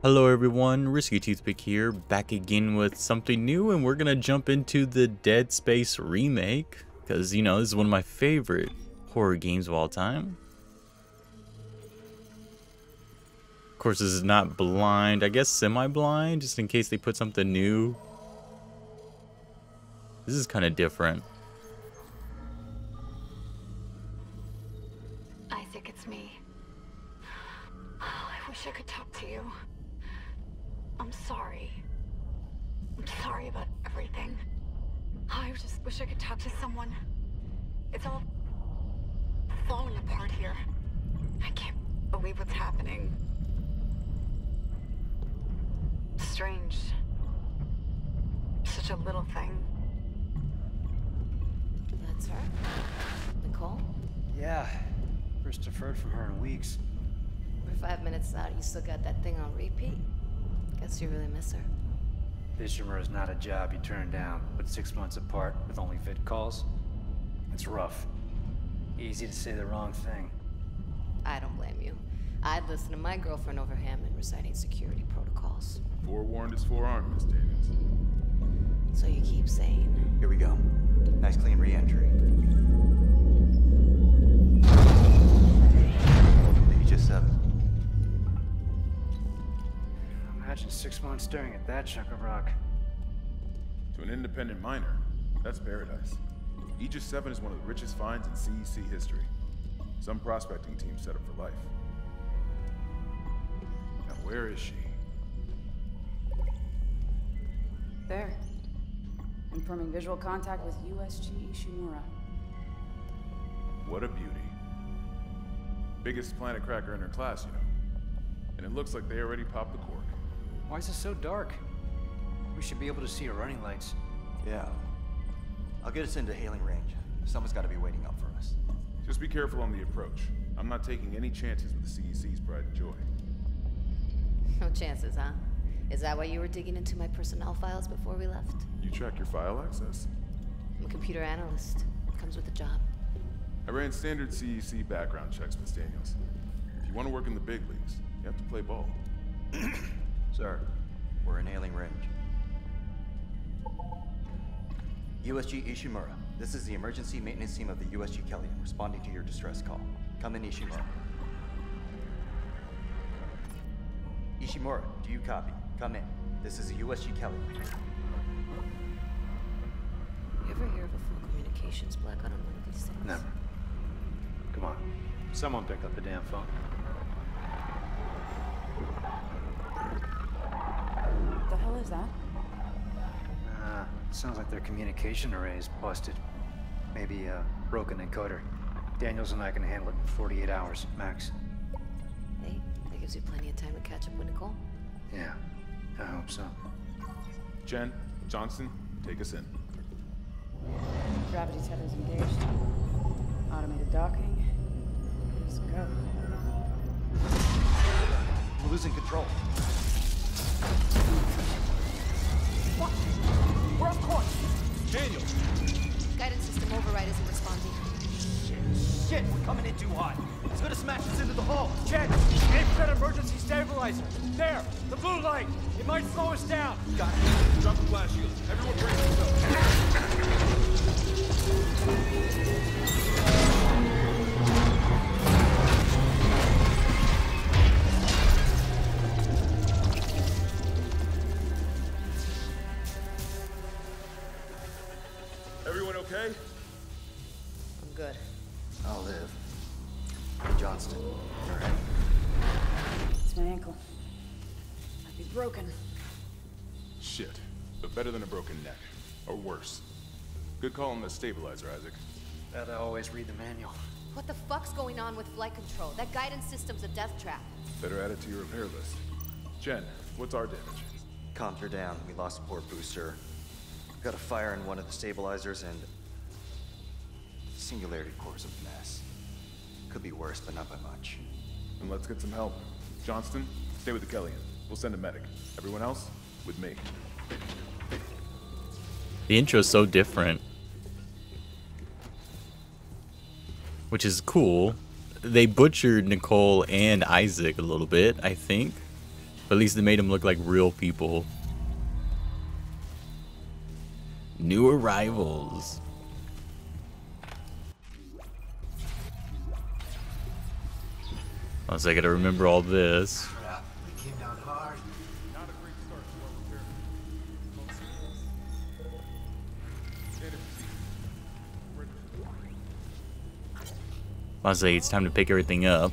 Hello everyone, Risky Toothpick here, back again with something new and we're gonna jump into the Dead Space remake because you know this is one of my favorite horror games of all time. Of course this is not blind, I guess semi-blind just in case they put something new. This is kind of different. It's all falling apart here. I can't believe what's happening. Strange. Such a little thing. That's her? Nicole? Yeah. First have heard from her in weeks. We're five minutes out, you still got that thing on repeat? Guess you really miss her. Ishimura is not a job you turn down, but six months apart with only vid calls? It's rough. Easy to say the wrong thing. I don't blame you. I'd listen to my girlfriend over him Hammond reciting security protocols. Forewarned is forearmed, Miss Daniels. So you keep saying. Here we go. Nice clean re-entry. Welcome to Aegis 7. Imagine six months staring at that chunk of rock. To an independent miner, that's paradise. Aegis 7 is one of the richest finds in CEC history. Some prospecting team set up for life. Now where is she? There. Confirming visual contact with USG Ishimura. What a beauty. Biggest planet cracker in her class, you know. And it looks like they already popped the cork. Why is it so dark? We should be able to see her running lights. Yeah. I'll get us into hailing range. Someone's got to be waiting up for us. Just be careful on the approach. I'm not taking any chances with the CEC's pride and joy. No chances, huh? Is that why you were digging into my personnel files before we left? You track your file access? I'm a computer analyst. It Comes with the job. I ran standard CEC background checks, Miss Daniels. If you want to work in the big leagues, you have to play ball. Sir, we're in hailing range. USG Ishimura, this is the emergency maintenance team of the USG Kellion, responding to your distress call. Come in, Ishimura. Ishimura, do you copy? Come in. This is the USG Kellion. You ever hear of a full communications blackout on one of these things? Never. Come on. Someone pick up the damn phone. What the hell is that? Sounds like their communication array is busted. Maybe a broken encoder. Daniels and I can handle it in 48 hours, max. Hey, that gives you plenty of time to catch up with Nicole. Yeah, I hope so. Chen, Johnston, take us in. Gravity tethers engaged. Automated docking. Let's go. We're losing control. We're off course! Daniel! Guidance system override isn't responding. Shit, we're coming in too hot. It's gonna smash us into the hull. Chen, aim for that emergency stabilizer. There, the blue light. It might slow us down. Got it. Drop the flash shield. Everyone brace yourself. Johnston, alright. It's my ankle. Might be broken. Shit. But better than a broken neck. Or worse. Good call on the stabilizer, Isaac. Gotta always read the manual. What the fuck's going on with flight control? That guidance system's a death trap. Better add it to your repair list. Chen, what's our damage? Comms are down. We lost a port booster. Got a fire in one of the stabilizers and... Singularity core's a mess. Could be worse, but not by much. And let's get some help. Johnston, stay with the Kellion. We'll send a medic. Everyone else, with me. The intro is so different. Which is cool. They butchered Nicole and Isaac a little bit, I think. But at least they made them look like real people. New arrivals. Once I gotta remember all this. Say it's time to pick everything up.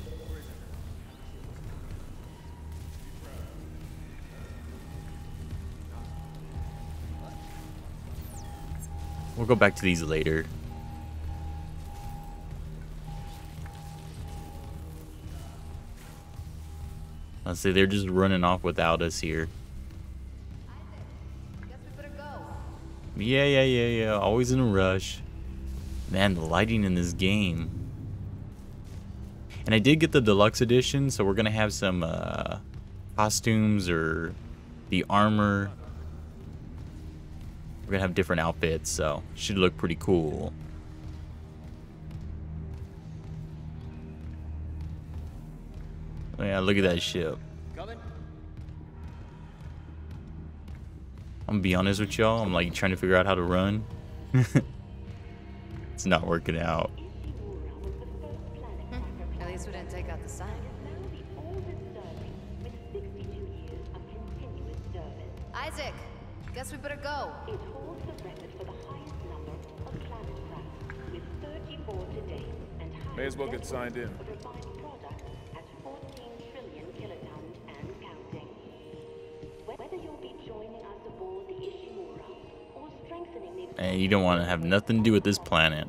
We'll go back to these later. I'll say they're just running off without us here. Yeah, yeah, yeah, yeah. Always in a rush. Man, the lighting in this game. And I did get the deluxe edition, so we're gonna have some uh, costumes or the armor. We're gonna have different outfits, so should look pretty cool. Yeah, look at that ship. Coming? I'm gonna be honest with y'all. I'm like trying to figure out how to run. it's not working out. Hmm. At least we didn't take out the sign. Isaac, guess we better go. It holds the record for the highest number of planet cracks, with 34 to date, and May as well get signed in. And you don't want to have nothing to do with this planet.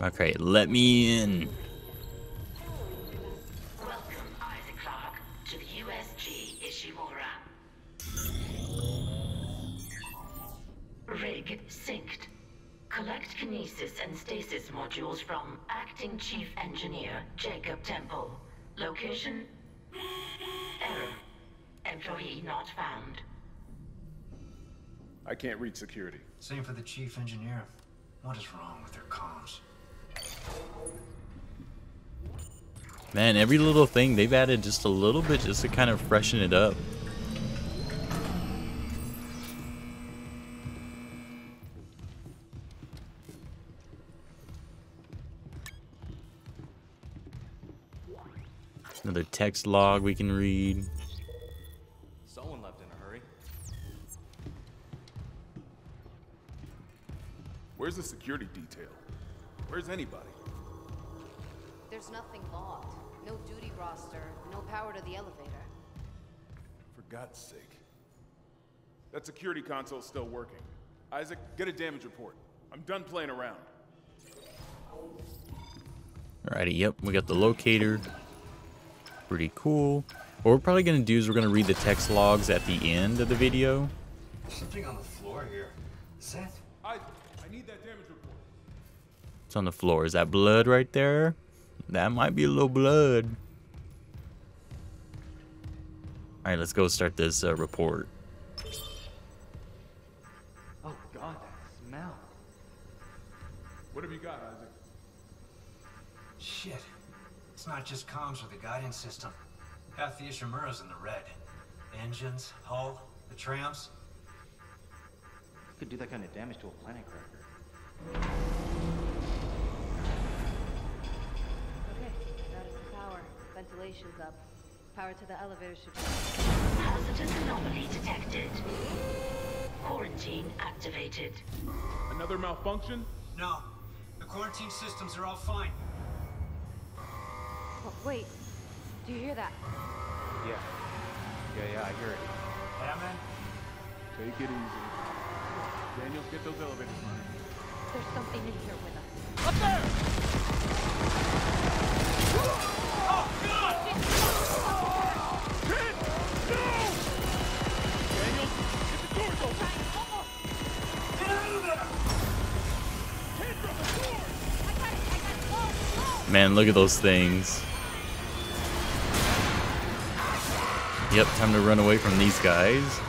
Okay, let me in. Welcome, Isaac Clarke, to the USG Ishimura. Rig synced. Collect kinesis and stasis modules from Acting Chief Engineer Jacob Temple. Location? Error. Employee not found. I can't reach security. Same for the chief engineer. What is wrong with their comms? Man, every little thing they've added just a little bit just to kind of freshen it up. Another text log we can read. Someone left in a hurry. Where's the security detail? Where's anybody? There's nothing logged. No duty roster. No power to the elevator. For God's sake. That security console's still working. Isaac, get a damage report. I'm done playing around. Alrighty, yep, we got the locator. Pretty cool. What we're probably gonna do is we're gonna read the text logs at the end of the video. Something on the floor here. Is that? I need that damage report. It's on the floor. Is that blood right there? That might be a little blood. Alright, let's go start this uh, report. Oh god, that smell. What have you got, Isaac? Shit. It's not just comms or the guidance system. Half the Ishimura's in the red. Engines, hull, the trams. Could do that kind of damage to a planet cracker. Ventilation's up. Power to the elevator should be. Hazardous anomaly detected. Quarantine activated. Another malfunction? No. The quarantine systems are all fine. Oh, wait. Do you hear that? Yeah. Yeah, yeah, I hear it. Batman? Take it easy. Daniels, get those elevators running. There's something in here with us. Daniels, get the doors open! Man, look at those things. Yep, time to run away from these guys.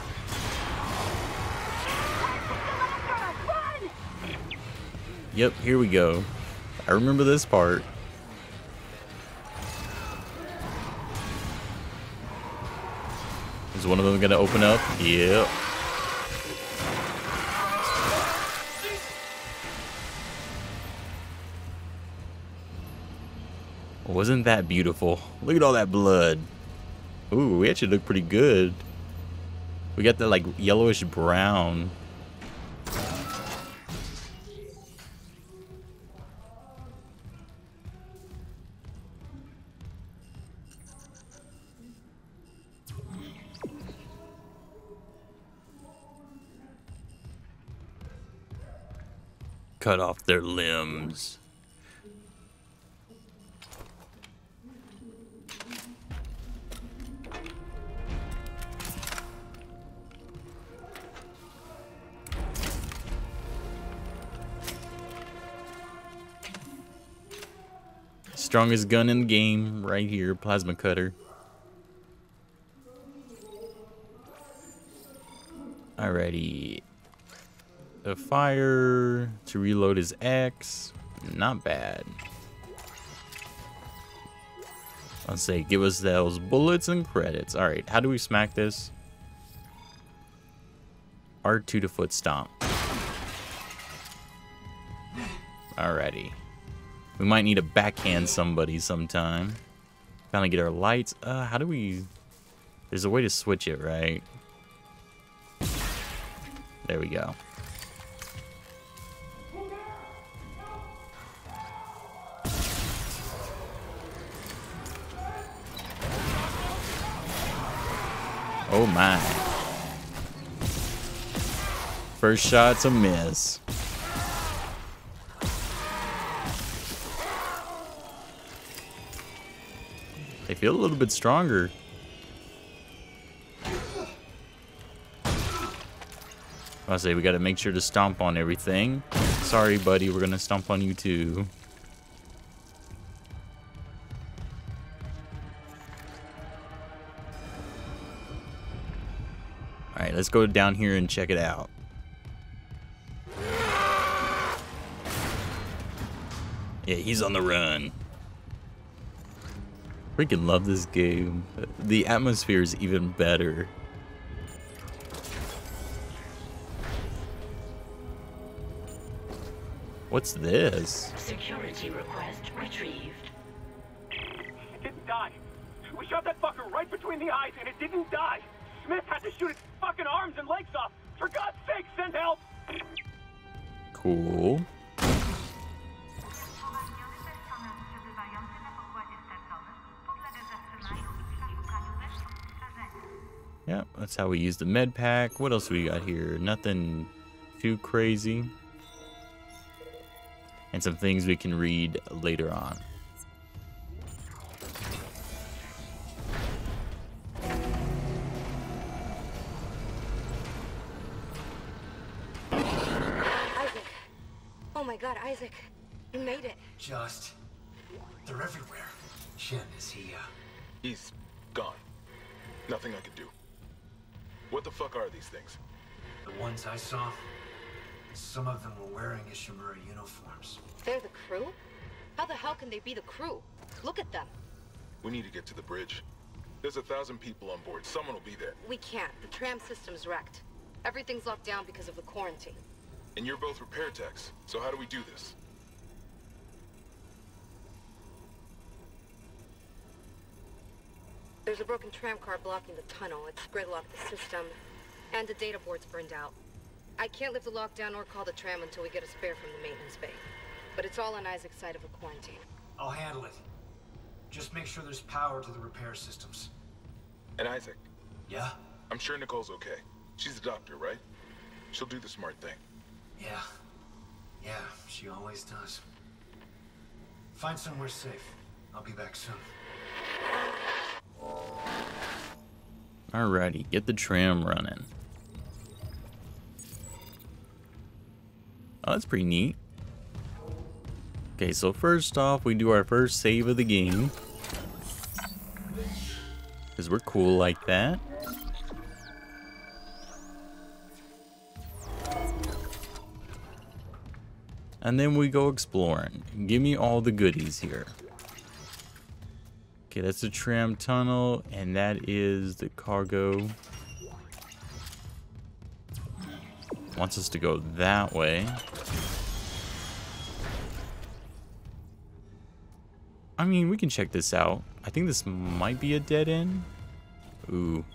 Yep, here we go. I remember this part. Is one of them gonna open up? Yep. Wasn't that beautiful? Look at all that blood. Ooh, we actually look pretty good. We got that like yellowish brown Cut off their limbs. Strongest gun in the game, right here, plasma cutter. Alrighty. The fire to reload his X. Not bad. Let's say, give us those bullets and credits. Alright, how do we smack this? R2 to foot stomp. Alrighty. We might need to backhand somebody sometime. Finally get our lights. Uh, how do we... There's a way to switch it, right? There we go. Oh my. First shot's a miss. They feel a little bit stronger. I say we gotta make sure to stomp on everything. Sorry, buddy, we're gonna stomp on you too. Go down here and check it out. Yeah, he's on the run. Freaking love this game. The atmosphere is even better. What's this? Security request retrieved. It didn't die. We shot that fucker right between the eyes and it didn't die. Smith had to shoot its fucking arms and legs off. For God's sake, send help! Cool. Yeah, that's how we use the med pack. What else we got here? Nothing too crazy. And some things we can read later on. God, Isaac. You made it. Just. They're everywhere. Chen, is he, uh. He's gone. Nothing I can do. What the fuck are these things? The ones I saw? Some of them were wearing Ishimura uniforms. They're the crew? How the hell can they be the crew? Look at them. We need to get to the bridge. There's a thousand people on board. Someone will be there. We can't. The tram system's wrecked. Everything's locked down because of the quarantine. And you're both repair techs. So how do we do this? There's a broken tram car blocking the tunnel. It's gridlocked the system. And the data board's burned out. I can't lift the lockdown or call the tram until we get a spare from the maintenance bay. But it's all on Isaac's side of a quarantine. I'll handle it. Just make sure there's power to the repair systems. And Isaac, Yeah? I'm sure Nicole's okay. She's a doctor, right? She'll do the smart thing. Yeah. Yeah, she always does. Find somewhere safe. I'll be back soon. Alrighty, get the tram running. Oh, that's pretty neat. Okay, so first off, we do our first save of the game. Because we're cool like that. And then we go exploring. Give me all the goodies here. Okay, that's the tram tunnel, and that is the cargo. Wants us to go that way. I mean, we can check this out. I think this might be a dead end. Ooh.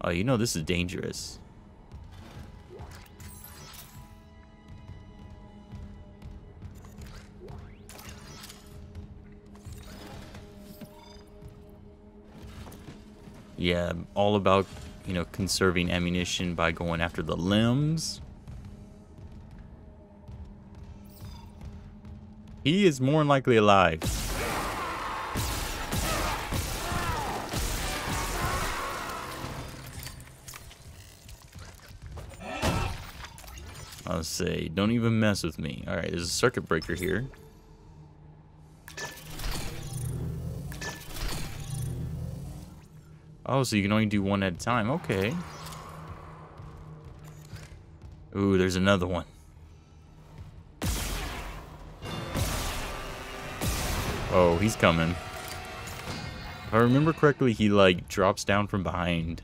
Oh, you know this is dangerous. Yeah, all about, you know, conserving ammunition by going after the limbs. He is more than likely alive. I'll say, don't even mess with me. Alright, there's a circuit breaker here. Oh, so you can only do one at a time. Okay. Ooh, there's another one. Oh, he's coming. If I remember correctly, he, like, drops down from behind.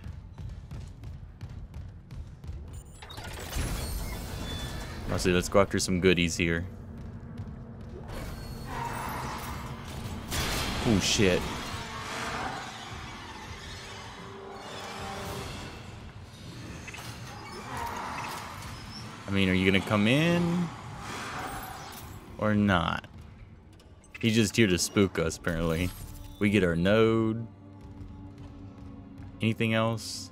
See, let's go after some goodies here. Oh, shit. Mean, are you gonna come in? Or not? He's just here to spook us, apparently. We get our node. Anything else?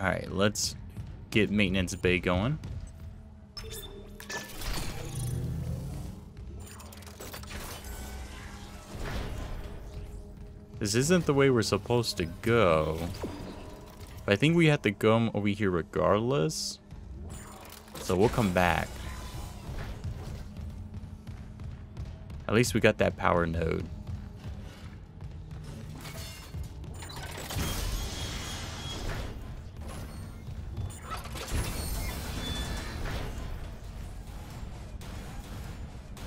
Alright, let's get maintenance bay going. This isn't the way we're supposed to go. But I think we have to go over here regardless. So we'll come back. At least we got that power node.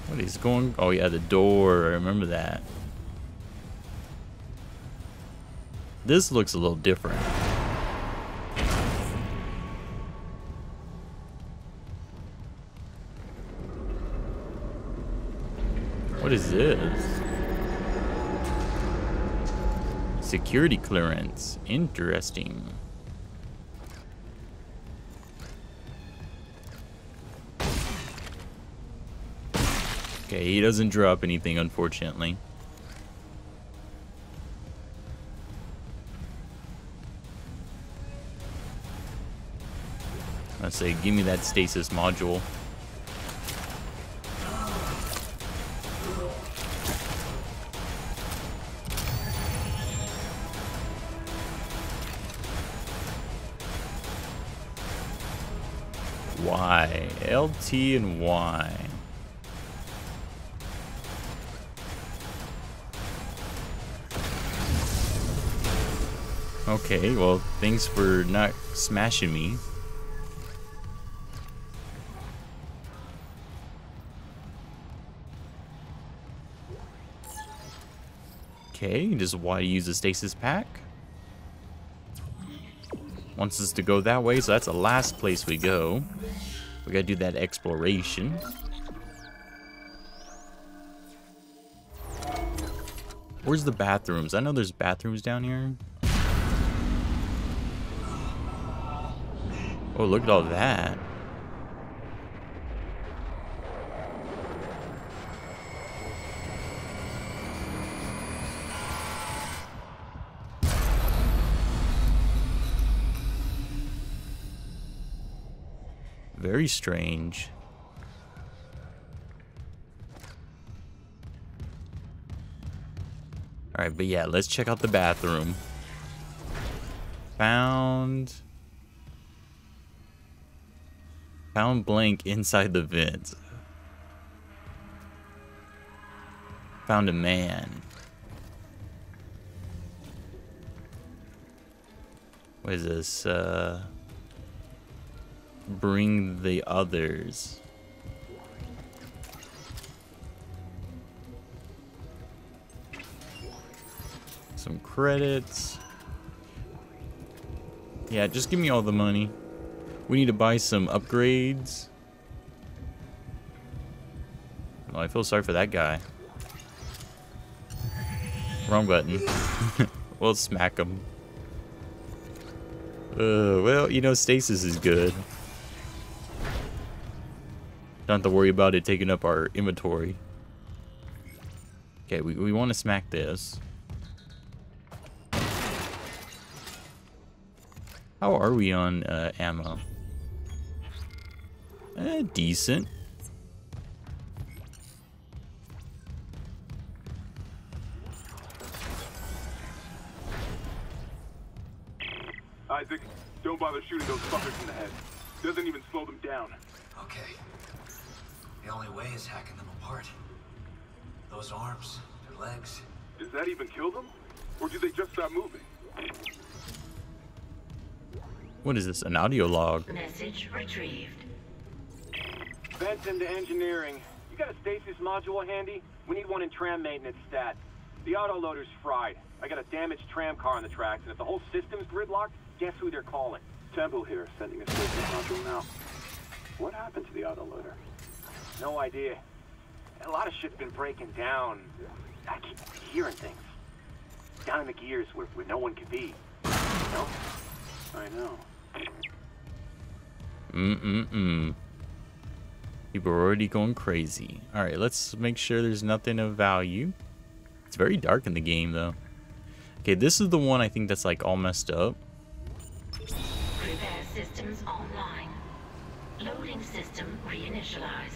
What is going? Oh yeah, the door. I remember that. This looks a little different. What is this? Security clearance. Interesting. Okay, he doesn't drop anything, unfortunately. Let's say, give me that stasis module. Y. LT and Y. Okay, well, thanks for not smashing me. Okay, just why use the stasis pack. Wants us to go that way, so that's the last place we go. We gotta do that exploration. Where's the bathrooms? I know there's bathrooms down here. Oh, look at all that. Very strange. Alright, but yeah, let's check out the bathroom. Found... Found blank inside the vent. Found a man. What is this? Uh... bring the others. Some credits. Yeah, just give me all the money. We need to buy some upgrades. Oh, I feel sorry for that guy. Wrong button. we'll smack him. Uh, well, you know, stasis is good. Don't have to worry about it taking up our inventory. Okay, we, we want to smack this. How are we on uh, ammo? Eh, decent. Isaac, don't bother shooting those fuckers in the head. Doesn't even slow them down. Okay. The only way is hacking them apart. Those arms, their legs. Does that even kill them? Or do they just stop moving? What is this? An audio log? Message retrieved. Benson to engineering. You got a stasis module handy? We need one in tram maintenance stat. The autoloader's fried. I got a damaged tram car on the tracks, and if the whole system's gridlocked, guess who they're calling? Temple here, sending a stasis module now. What happened to the autoloader? No idea. A lot of shit's been breaking down. I keep hearing things. Down in the gears where, where no one could be. You know? I know. Mm-mm-mm. People are already going crazy. Alright, let's make sure there's nothing of value. It's very dark in the game, though. Okay, this is the one I think that's, like, all messed up. Repair systems online. Loading system reinitialized.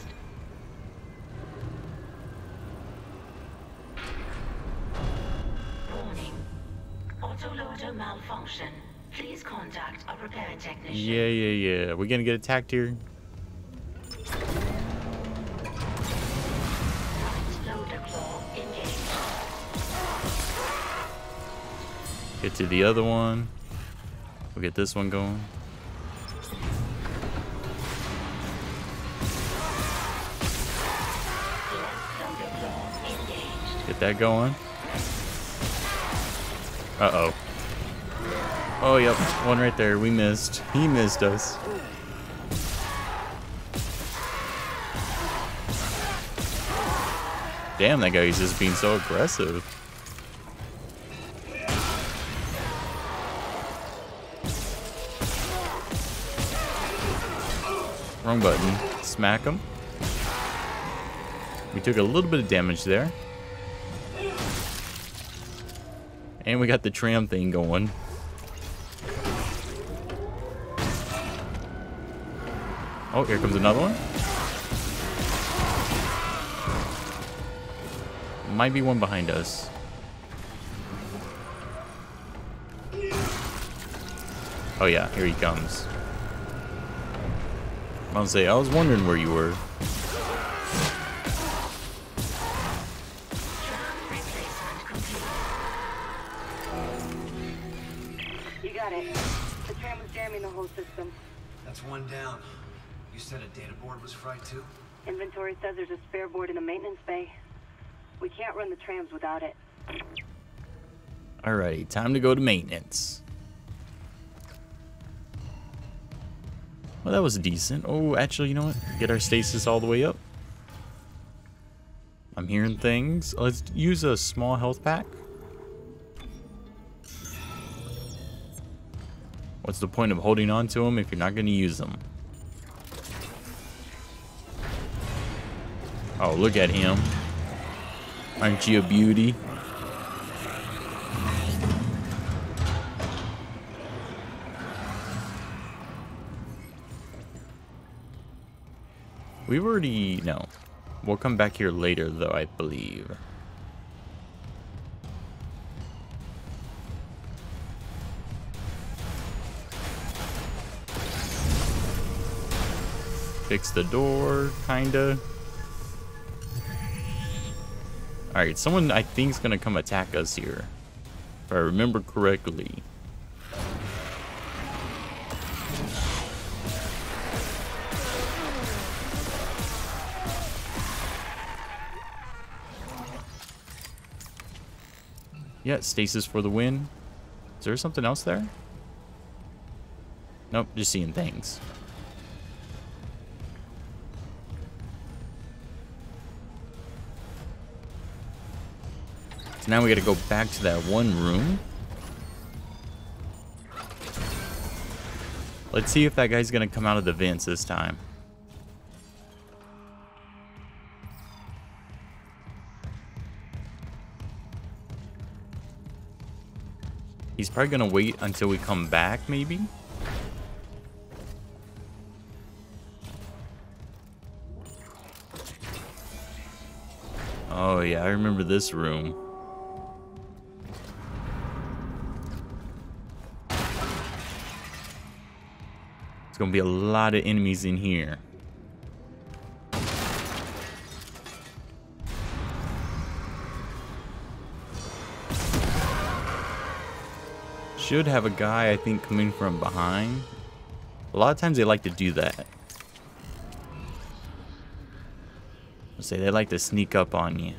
Autoloader malfunction. Please contact a repair technician. Yeah, yeah, yeah. We're gonna get attacked here. Loader claw engaged. Get to the other one. We'll get this one going. Loader claw engaged. Get that going. Uh-oh. Oh, yep. One right there. We missed. He missed us. Damn, that guy is just being so aggressive. Wrong button. Smack him. We took a little bit of damage there. And we got the tram thing going. Oh, here comes another one. Might be one behind us. Oh yeah, here he comes. I was wondering where you were. Got it. The tram was jamming the whole system. That's one down. You said a data board was fried too? Inventory says there's a spare board in the maintenance bay. We can't run the trams without it. Alright, time to go to maintenance. Well, that was decent. Oh, actually, you know what? Get our stasis all the way up. I'm hearing things. Let's use a small health pack. What's the point of holding on to them if you're not going to use them? Oh, look at him. Aren't you a beauty? We've already... No. We'll come back here later, though, I believe. Fix the door, kinda. Alright, someone I think is gonna come attack us here. If I remember correctly. Yeah, stasis for the win. Is there something else there? Nope, just seeing things. So now we gotta go back to that one room. Let's see if that guy's gonna come out of the vents this time. He's probably gonna wait until we come back, maybe? Oh yeah, I remember this room. There's gonna be a lot of enemies in here. Should have a guy, I think, coming from behind. A lot of times they like to do that. Say they like to sneak up on you.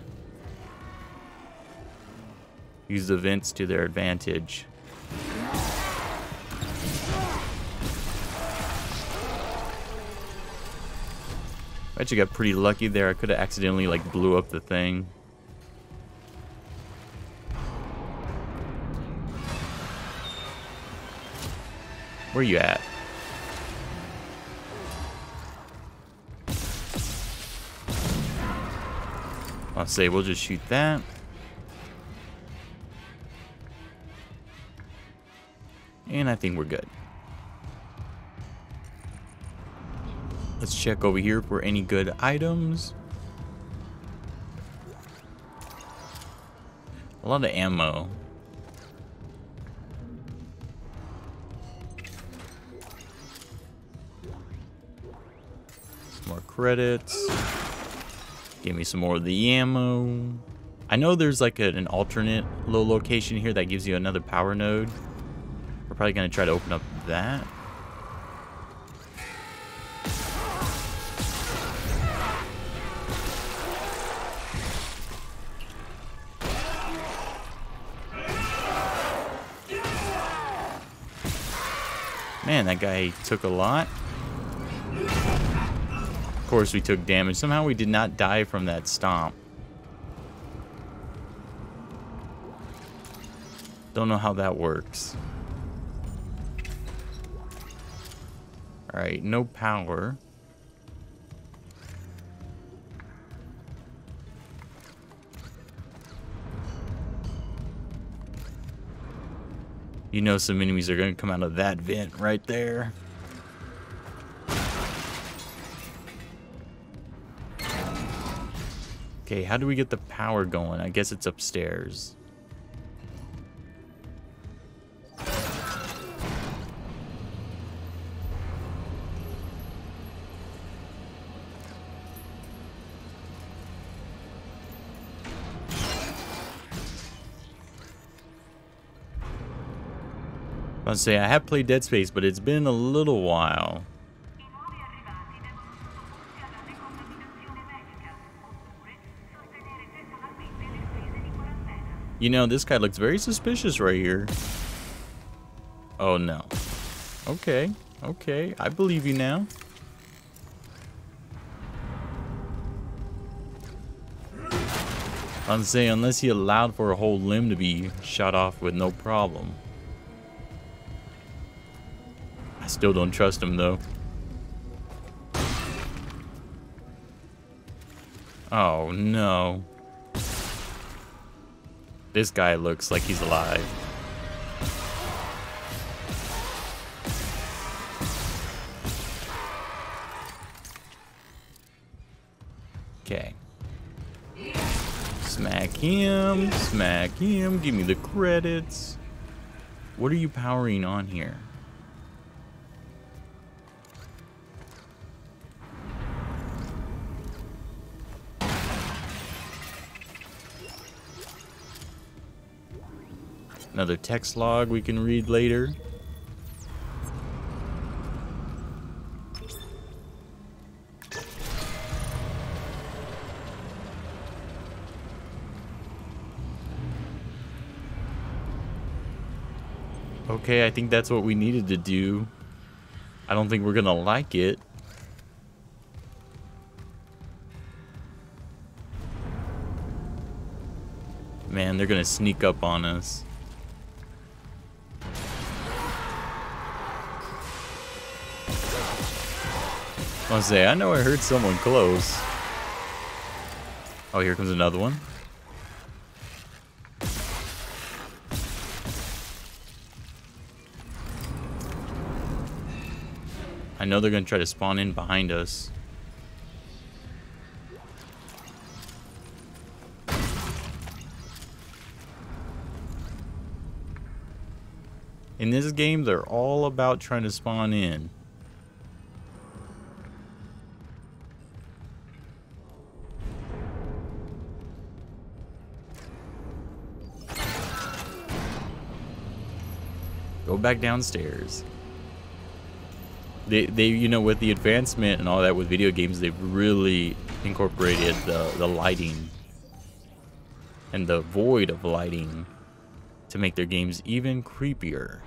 Use the vents to their advantage. I actually got pretty lucky there. I could have accidentally like blew up the thing. Where you at? I'll say we'll just shoot that. And I think we're good. Let's check over here for any good items. A lot of ammo. Some more credits. Give me some more of the ammo. I know there's like a, an alternate little location here that gives you another power node. We're probably going to try to open up that. Man, that guy took a lot. Of course we took damage. Somehow we did not die from that stomp. Don't know how that works. Alright, no power. You know some enemies are going to come out of that vent right there. Okay, how do we get the power going? I guess it's upstairs. I was say I have played Dead Space, but it's been a little while. You know, this guy looks very suspicious right here. Oh no. Okay, okay, I believe you now. I'm saying unless he allowed for a whole limb to be shot off with no problem. I still don't trust him though. Oh no. This guy looks like he's alive. Okay. Smack him, smack him, give me the credits. What are you powering on here? Another text log we can read later. Okay, I think that's what we needed to do. I don't think we're gonna like it. Man, they're gonna sneak up on us. I say, I know I heard someone close. Oh, here comes another one. I know they're gonna try to spawn in behind us. In this game, they're all about trying to spawn in. Back downstairs. They, they, you know, with the advancement and all that with video games, they've really incorporated the, the lighting and the void of lighting to make their games even creepier.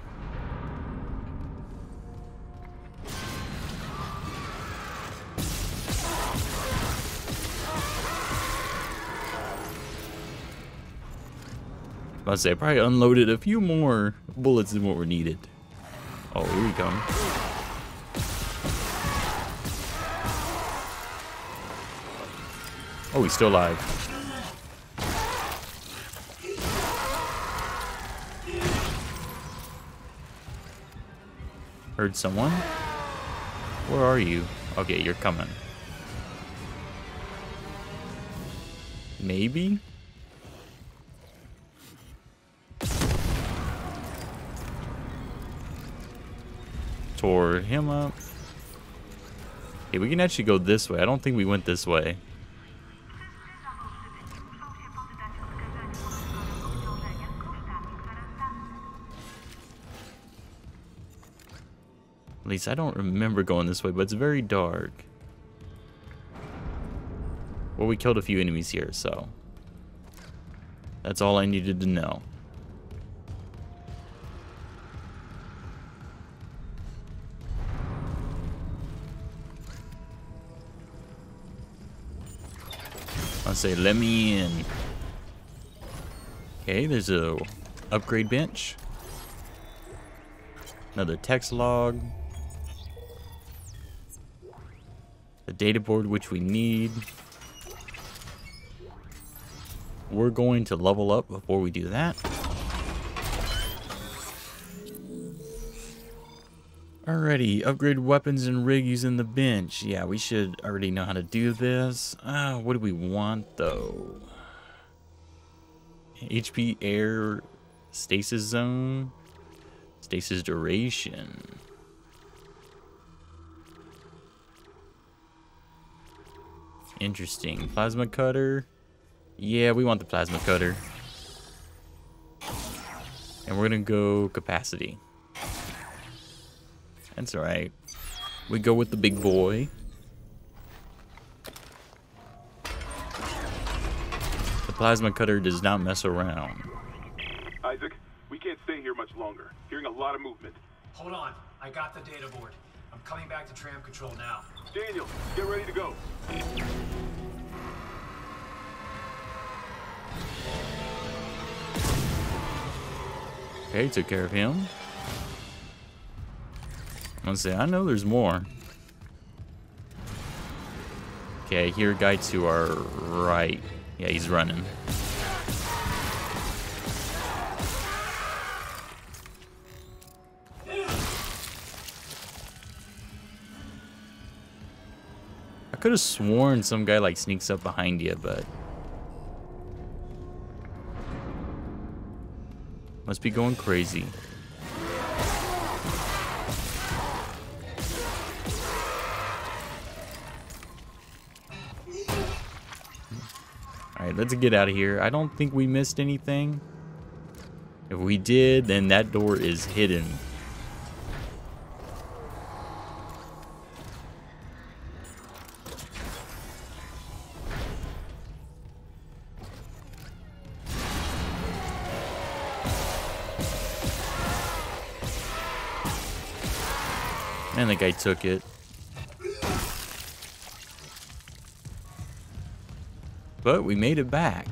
I say I probably unloaded a few more bullets than what were needed. Oh, here we come. Oh, he's still alive. Heard someone? Where are you? Okay, you're coming. Maybe? Him up. Okay, we can actually go this way. I don't think we went this way. At least I don't remember going this way, but it's very dark. Well, we killed a few enemies here, so... That's all I needed to know. I'll say, let me in. Okay, there's a upgrade bench. Another text log. The data board, which we need. We're going to level up before we do that. Alrighty, upgrade weapons and rig using the bench. Yeah, we should already know how to do this. Uh, what do we want though? HP air stasis zone, stasis duration. Interesting. Plasma cutter. Yeah, we want the plasma cutter. And we're gonna go capacity. That's alright. We go with the big boy. The plasma cutter does not mess around. Isaac, we can't stay here much longer. Hearing a lot of movement. Hold on. I got the data board. I'm coming back to tram control now. Daniel, get ready to go. Okay, took care of him. Let's I know there's more. Okay, a guy to our right. Yeah, he's running. I could have sworn some guy like sneaks up behind you, but must be going crazy. Let's get out of here. I don't think we missed anything. If we did, then that door is hidden. And the guy took it. But we made it back.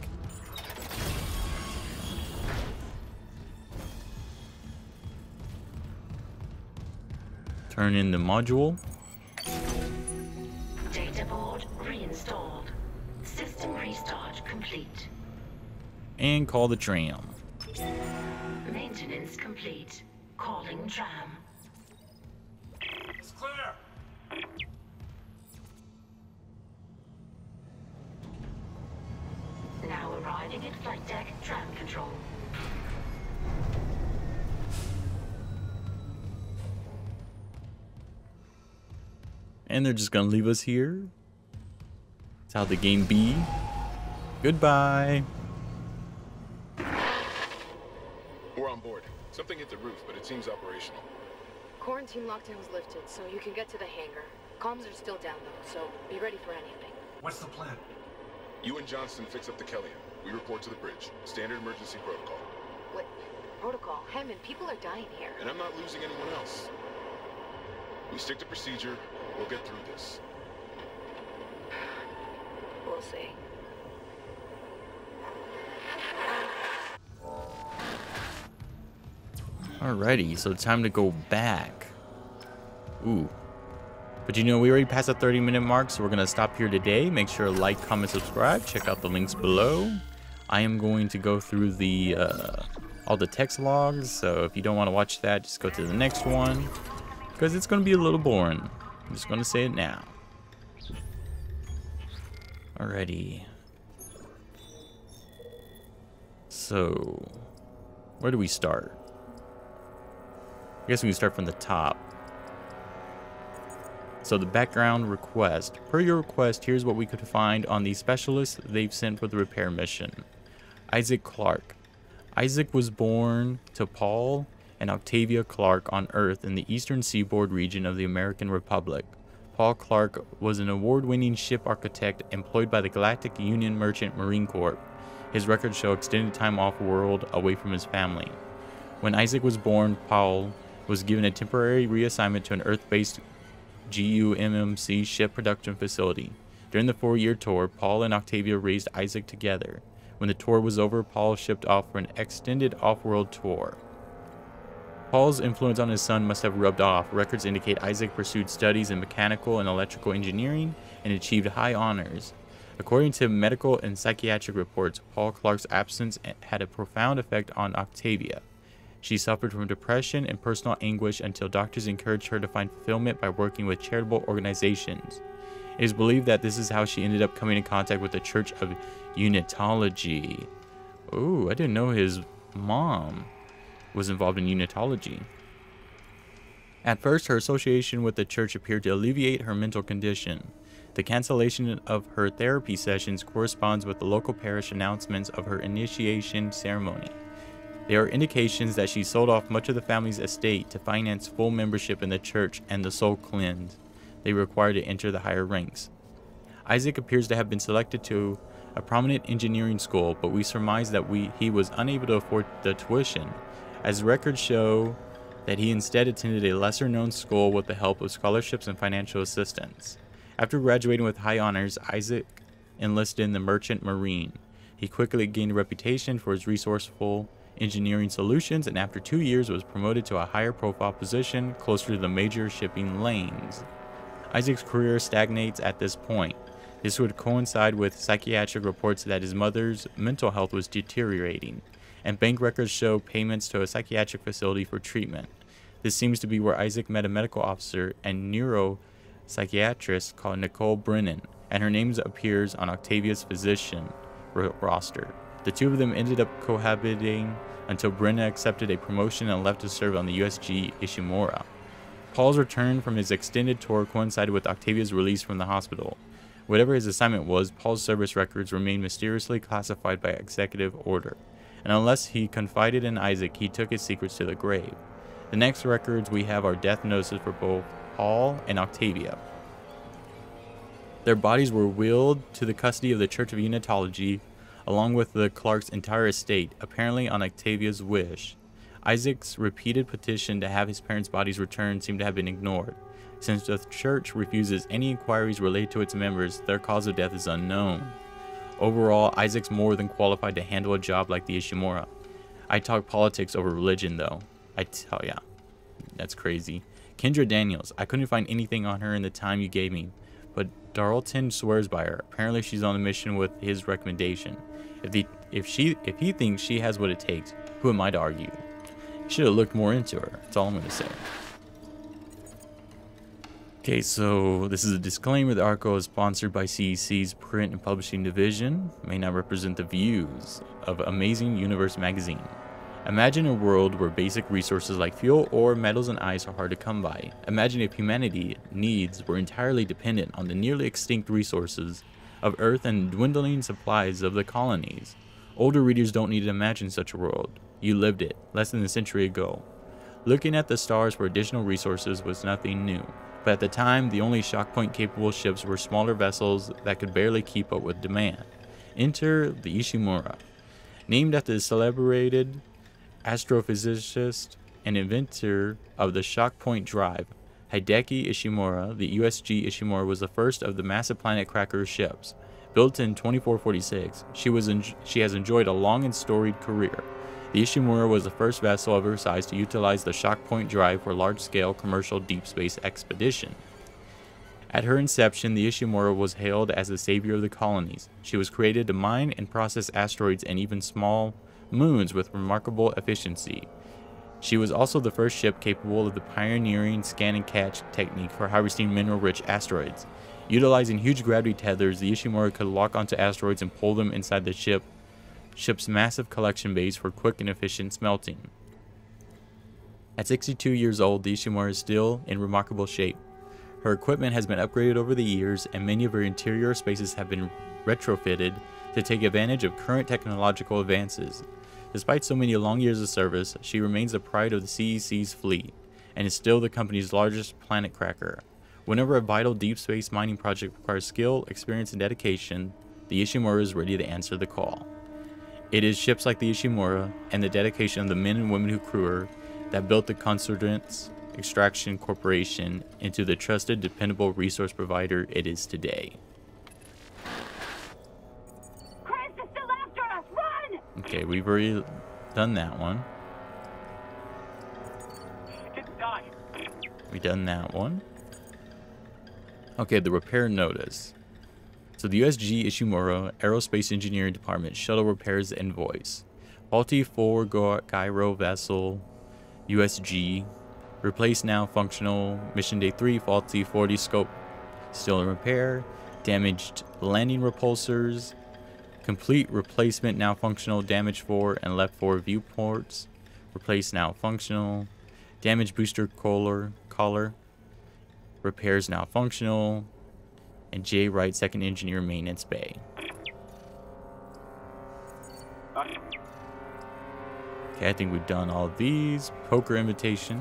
Turn in the module. Data board reinstalled. System restart complete. And call the tram. They're just gonna leave us here. That's how the game be. Goodbye. We're on board. Something hit the roof, but it seems operational. Quarantine lockdown was lifted, so you can get to the hangar. Comms are still down though, so be ready for anything. What's the plan? You and Johnston fix up the Kellion. We report to the bridge. Standard emergency protocol. What? Protocol? Hammond, people are dying here. And I'm not losing anyone else. We stick to procedure. We'll get through this. We'll see. Alrighty, so time to go back. Ooh. But you know, we already passed the 30 minute mark, so we're going to stop here today. Make sure to like, comment, subscribe. Check out the links below. I am going to go through the uh, all the text logs, so if you don't want to watch that, just go to the next one. Because it's going to be a little boring. I'm just going to say it now. Alrighty. So, where do we start? I guess we can start from the top. So the background request. Per your request, here's what we could find on the specialist they've sent for the repair mission. Isaac Clark. Isaac was born to Paul and Octavia Clark on Earth in the eastern seaboard region of the American Republic. Paul Clark was an award-winning ship architect employed by the Galactic Union Merchant Marine Corps. His records show extended time off-world away from his family. When Isaac was born, Paul was given a temporary reassignment to an Earth-based GUMMC ship production facility. During the four-year tour, Paul and Octavia raised Isaac together. When the tour was over, Paul shipped off for an extended off-world tour. Paul's influence on his son must have rubbed off. Records indicate Isaac pursued studies in mechanical and electrical engineering and achieved high honors. According to medical and psychiatric reports, Paul Clark's absence had a profound effect on Octavia. She suffered from depression and personal anguish until doctors encouraged her to find fulfillment by working with charitable organizations. It is believed that this is how she ended up coming in contact with the Church of Unitology. Oh, I didn't know his mom was involved in unitology. At first, her association with the church appeared to alleviate her mental condition. The cancellation of her therapy sessions corresponds with the local parish announcements of her initiation ceremony. There are indications that she sold off much of the family's estate to finance full membership in the church and the soul cleanse they require to enter the higher ranks. Isaac appears to have been selected to a prominent engineering school, but we surmise that we, he was unable to afford the tuition, as records show that he instead attended a lesser known school with the help of scholarships and financial assistance. After graduating with high honors, Isaac enlisted in the Merchant Marine. He quickly gained a reputation for his resourceful engineering solutions and after two years was promoted to a higher profile position closer to the major shipping lanes. Isaac's career stagnates at this point. This would coincide with psychiatric reports that his mother's mental health was deteriorating, and bank records show payments to a psychiatric facility for treatment. This seems to be where Isaac met a medical officer and neuropsychiatrist called Nicole Brennan, and her name appears on Octavia's physician roster. The two of them ended up cohabiting until Brennan accepted a promotion and left to serve on the USG Ishimura. Paul's return from his extended tour coincided with Octavia's release from the hospital. Whatever his assignment was, Paul's service records remained mysteriously classified by executive order, and unless he confided in Isaac, he took his secrets to the grave. The next records we have are death notices for both Paul and Octavia. Their bodies were wheeled to the custody of the Church of Unitology, along with the Clark's entire estate, apparently on Octavia's wish. Isaac's repeated petition to have his parents' bodies returned seemed to have been ignored. Since the church refuses any inquiries related to its members, their cause of death is unknown. Overall, Isaac's more than qualified to handle a job like the Ishimura. I talk politics over religion, though. I tell oh, ya. That's crazy. Kendra Daniels. I couldn't find anything on her in the time you gave me, but Darlton swears by her. Apparently, she's on a mission with his recommendation. If the if she if he thinks she has what it takes, who am I to argue? Should have looked more into her. That's all I'm gonna say. Okay, so this is a disclaimer. The article is sponsored by CEC's print and publishing division. May not represent the views of Amazing Universe magazine. Imagine a world where basic resources like fuel, ore, metals, and ice are hard to come by. Imagine if humanity needs were entirely dependent on the nearly extinct resources of Earth and dwindling supplies of the colonies. Older readers don't need to imagine such a world. You lived it, less than a century ago. Looking at the stars for additional resources was nothing new, but at the time, the only shock point capable ships were smaller vessels that could barely keep up with demand. Enter the Ishimura. Named after the celebrated astrophysicist and inventor of the shock point drive, Hideki Ishimura, the USG Ishimura was the first of the massive planet cracker ships. Built in 2446, she, was she has enjoyed a long and storied career. The Ishimura was the first vessel of her size to utilize the shock point drive for large-scale commercial deep space expedition. At her inception, the Ishimura was hailed as the savior of the colonies. She was created to mine and process asteroids and even small moons with remarkable efficiency. She was also the first ship capable of the pioneering scan and catch technique for harvesting mineral-rich asteroids. Utilizing huge gravity tethers, the Ishimura could lock onto asteroids and pull them inside the ship, ship's massive collection bays for quick and efficient smelting. At 62 years old, the Ishimura is still in remarkable shape. Her equipment has been upgraded over the years, and many of her interior spaces have been retrofitted to take advantage of current technological advances. Despite so many long years of service, she remains the pride of the CEC's fleet, and is still the company's largest planet cracker. Whenever a vital deep space mining project requires skill, experience, and dedication, the Ishimura is ready to answer the call. It is ships like the Ishimura and the dedication of the men and women who crew her that built the Concordance Extraction Corporation into the trusted, dependable resource provider it is today. Okay, we've already done that one. We done that one. Okay, the repair notice. So the USG Ishimura Aerospace Engineering Department shuttle repairs invoice. Faulty 4 gyro vessel USG. Replace now functional. Mission day 3 faulty 40 scope still in repair. Damaged landing repulsors. Complete replacement now functional. Damage 4 and left 4 viewports. Replace now functional. Damage booster collar. collar. Repairs now functional. And J. Wright, second engineer, maintenance bay. Okay, I think we've done all these. Poker invitation.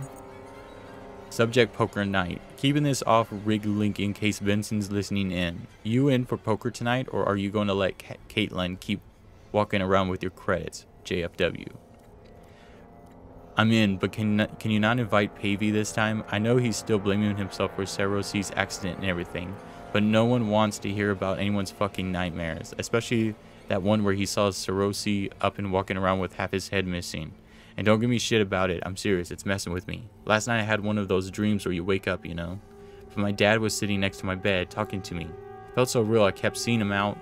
Subject poker night. Keeping this off rig link in case Vincent's listening in. You in for poker tonight, or are you going to let Caitlin keep walking around with your credits? JFW. I'm in, but can can you not invite Pavey this time? I know he's still blaming himself for Serosi's accident and everything, but no one wants to hear about anyone's fucking nightmares, especially that one where he saw Serosi up and walking around with half his head missing. And don't give me shit about it. I'm serious. It's messing with me. Last night I had one of those dreams where you wake up, you know. But my dad was sitting next to my bed talking to me. Felt so real I kept seeing him out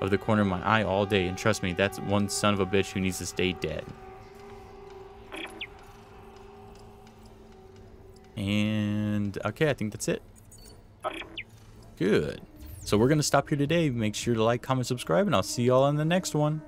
of the corner of my eye all day. And trust me, that's one son of a bitch who needs to stay dead. And okay, I think that's it. Good. So we're going to stop here today. Make sure to like, comment, subscribe, and I'll see y'all on the next one.